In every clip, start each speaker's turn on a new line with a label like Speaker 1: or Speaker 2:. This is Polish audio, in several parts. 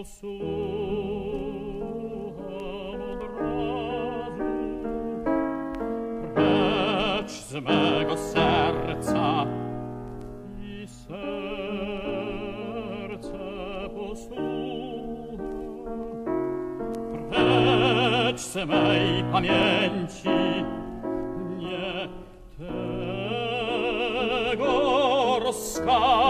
Speaker 1: posłucham od razu. Precz z mego serca i serce posłucham. Precz z mej pamięci nie tego rozkazu.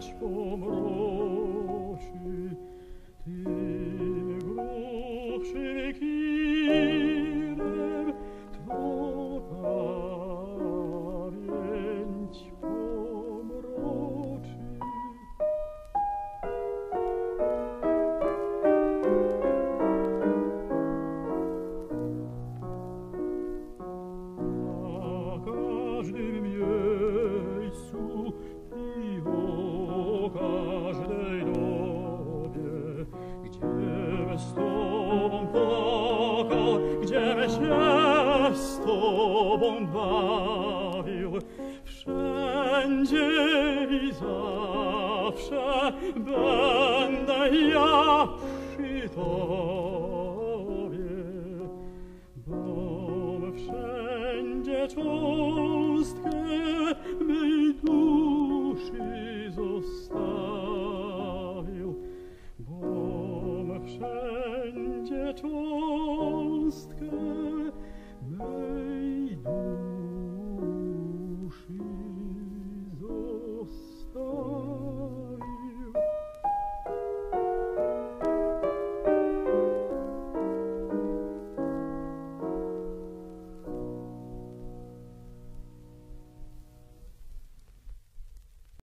Speaker 1: свечком рощи, ты в рощи się z Tobą bawił, wszędzie i zawsze będę ja przy Tobie. Bom wszędzie cząstkę mej duszy zostawił. Bom wszędzie cząstkę